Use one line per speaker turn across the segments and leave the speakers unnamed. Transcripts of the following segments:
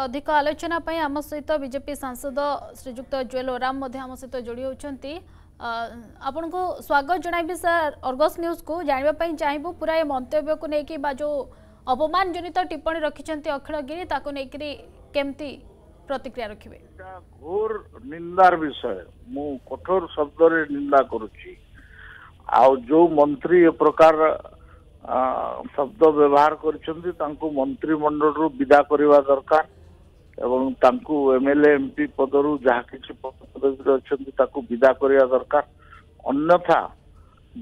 अधिक आलोचना आम सहित बीजेपी सांसद श्रीजुक्त जुएल ओराम आम सहित जोड़ी होती आपण को स्वागत जन सर अर्गस न्यूज को जानापी चाहबू पूरा ये मंतव्य को लेकिन जो अपमान जनित टिप्पणी रखिंट अखिल गिरी
ताकि केमती प्रतिक्रिया रखिए घोर निंदार विषय मु कठोर शब्द निंदा करुची मंत्री ए प्रकार शब्द व्यवहार କରିଛନ୍ତି ତାଙ୍କୁ ମନ୍ତ୍ରିମଣ୍ଡଳରୁ ବିଦା ଏବଂ ତାଙ୍କୁ ଏମ୍ଏଲ୍ଏ ଏମ୍ପି ପଦରୁ ଯାହା କିଛି ପଦପଦବୀରେ ଅଛନ୍ତି ତାକୁ ବିଦା କରିବା ଦରକାର ଅନ୍ୟଥା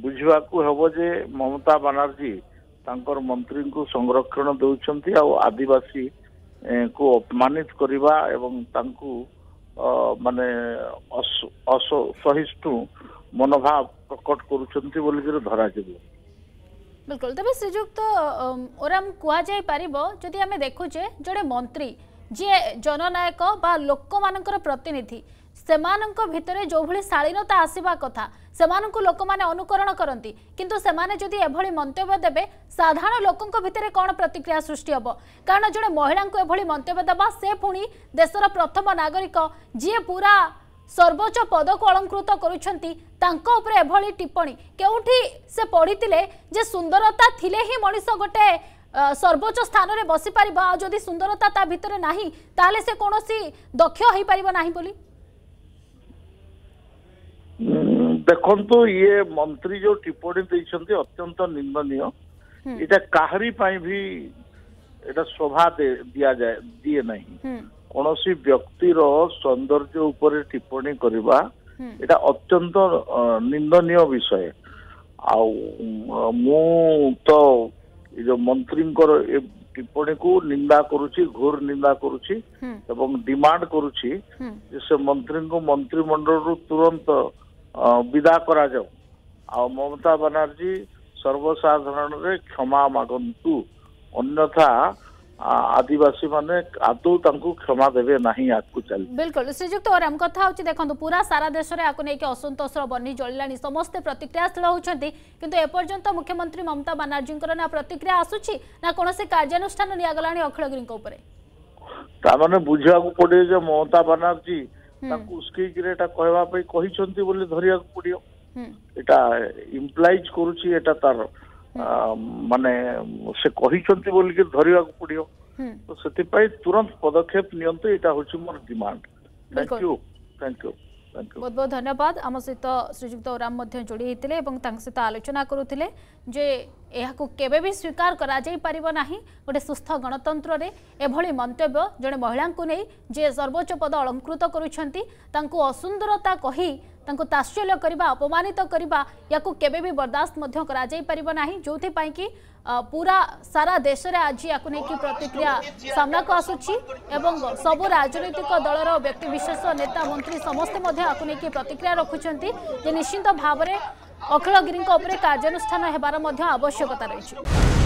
ବୁଝିବାକୁ ହେବ ଯେ ମମତା ବାନାର୍ଜୀ ତାଙ୍କର ମନ୍ତ୍ରୀଙ୍କୁ ସଂରକ୍ଷଣ ଦେଉଛନ୍ତି ଆଉ ଆଦିବାସୀ କୁ ଅପମାନିତ କରିବା ଏବଂ ତାଙ୍କୁ ମାନେ ଅସହିଷ୍ଣୁ ମନୋଭାବ ପ୍ରକଟ କରୁଛନ୍ତି ବୋଲିକରି ଧରାଯିବ
ବିଲକୁଲ ତେବେ ଶ୍ରୀଯୁକ୍ତ ଓରାମ କୁହାଯାଇପାରିବ ଯଦି ଆମେ ଦେଖୁଛେ ଜଣେ ମନ୍ତ୍ରୀ ଯିଏ ଜନନାୟକ ବା ଲୋକମାନଙ୍କର ପ୍ରତିନିଧି ସେମାନଙ୍କ ଭିତରେ ଯେଉଁଭଳି ଶାଳୀନତା ଆସିବା କଥା ସେମାନଙ୍କୁ ଲୋକମାନେ ଅନୁକରଣ କରନ୍ତି କିନ୍ତୁ ସେମାନେ ଯଦି ଏଭଳି ମନ୍ତବ୍ୟ ଦେବେ ସାଧାରଣ ଲୋକଙ୍କ ଭିତରେ କ'ଣ ପ୍ରତିକ୍ରିୟା ସୃଷ୍ଟି ହେବ କାରଣ ଜଣେ ମହିଳାଙ୍କୁ ଏଭଳି ମନ୍ତବ୍ୟ ଦେବା ସେ ପୁଣି ଦେଶର ପ୍ରଥମ ନାଗରିକ ଯିଏ ପୁରା ସର୍ବୋଚ୍ଚ ପଦକୁ ଅଳଙ୍କୃତ କରୁଛନ୍ତି ତାଙ୍କ ଉପରେ ଏଭଳି ଟିପ୍ପଣୀ କେଉଁଠି ସେ ପଢ଼ିଥିଲେ ଯେ ସୁନ୍ଦରତା ଥିଲେ ହିଁ ମଣିଷ ଗୋଟେ সর্বোচ্চ স্থানরে বসি পারিব আর যদি সুন্দরতা তা ভিতরে না তাহলে সে কোণী দক্ষ
হয়ে পারিব না বলে দেখন্তু ইয়ে মন্ত্রী যে টিপ্পণী দিয়েছেন অত্যন্ত নিন্দনীয় এটা কাহারি পাই ভি এটা শোভা দিয়া
যায়
দিয়ে নাই কোনসি ব্যক্তির সৌন্দর্য উপরে
টিপ্পণী
করিবা এটা অত্যন্ত নিন্দনীয় বিষয় ଆଉ ମୁଁ ତ ଏ ଯୋଉ ମନ୍ତ୍ରୀଙ୍କର ଏ ଟିପ୍ପଣୀକୁ ନିନ୍ଦା କରୁଛି ଘୋର ନିନ୍ଦା କରୁଛି ଏବଂ ଡିମାଣ୍ଡ କରୁଛି ଯେ ସେ ମନ୍ତ୍ରୀଙ୍କୁ ମନ୍ତ୍ରିମଣ୍ଡଳରୁ ତୁରନ୍ତ ବିଦା କରାଯାଉ ଆଉ ମମତା ବାନାର୍ଜୀ ସର୍ବସାଧାରଣରେ କ୍ଷମା ମାଗନ୍ତୁ ଅନ୍ୟଥା আদিবাসী মানে আদৌ তাঙ্কু ক্ষমা দেবে নাহি আগকু চালি
বিলকুল শ্রীযুক্ত ওরাম কথা হচ্ছে দেখন্তু পুরা সারা দেশরে আকু নেকি অসন্তোষর বন্নি জলিলানি সমস্তে প্রতিক্রিয়াশীল হচ্ছন্তি কিন্তু এপর্যন্ত মুখ্যমন্ত্রী মমতা বানার্জীঙ্কর না প্রতিক্রিয়া আসুছি না কোনসি কার্যানুষ্ঠান নিয়াগলানি অখিলগিরিঙ্ক উপরে
তা মানে বুঝিবাকু পড়ে যে মমতা বানার্জী ତାଙ୍କୁ ଉସ୍କେଇକିରି ଏଟା କହିବା ପାଇଁ କହିଛନ୍ତି ବୋଲି ଧରିବାକୁ ପଡିବ ଏଟା ଇମ୍ପ୍ଲାଇଜ କରୁଛି ଏଟା ତାର ମାନେ ସେ କହିଛନ୍ତି ବୋଲିକି ଧରିବାକୁ ପଡିବ ତ ସେଥିପାଇଁ ତୁରନ୍ତ ପଦକ୍ଷେପ ନିଅନ୍ତୁ ଏଇଟା ହେଉଛି ମୋର demand thank you thank you
ବହୁତ ବହୁତ ଧନ୍ୟବାଦ ଆମ ସହିତ ଶ୍ରୀଯୁକ୍ତ ଓରାମ ମଧ୍ୟ ଯୋଡ଼ି ହୋଇଥିଲେ ଏବଂ ତାଙ୍କ ସହିତ ଆଲୋଚନା କରୁଥିଲେ ଯେ ଏହାକୁ କେବେ ବି ସ୍ୱୀକାର କରାଯାଇପାରିବ ନାହିଁ ଗୋଟେ ସୁସ୍ଥ ଗଣତନ୍ତ୍ରରେ ଏଭଳି ମନ୍ତବ୍ୟ ଜଣେ ମହିଳାଙ୍କୁ ନେଇ ଯିଏ ସର୍ବୋଚ୍ଚ ପଦ ଅଳଙ୍କୃତ କରୁଛନ୍ତି ତାଙ୍କୁ ଅସୁନ୍ଦରତା କହି ତାଙ୍କୁ ତାତ୍ସଲ୍ୟ କରିବା ଅପମାନିତ କରିବା ୟାକୁ କେବେ ବି ବରଦାସ୍ତ ମଧ୍ୟ କରାଯାଇପାରିବ ନାହିଁ ଯେଉଁଥିପାଇଁ କି ପୁରା ସାରା ଦେଶରେ ଆଜି ୟାକୁ ନେଇକି ପ୍ରତିକ୍ରିୟା ସାମ୍ନାକୁ ଆସୁଛି ଏବଂ ସବୁ ରାଜନୈତିକ ଦଳର ବ୍ୟକ୍ତିବିଶେଷ ନେତା ମନ୍ତ୍ରୀ ସମସ୍ତେ ମଧ୍ୟ ୟାକୁ ନେଇକି ପ୍ରତିକ୍ରିୟା ରଖୁଛନ୍ତି ଯେ ନିଶ୍ଚିନ୍ତ ଭାବରେ ଅଖିଳ ଗିରିଙ୍କ ଉପରେ କାର୍ଯ୍ୟାନୁଷ୍ଠାନ ହେବାର ମଧ୍ୟ ଆବଶ୍ୟକତା ରହିଛି